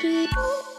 Beep.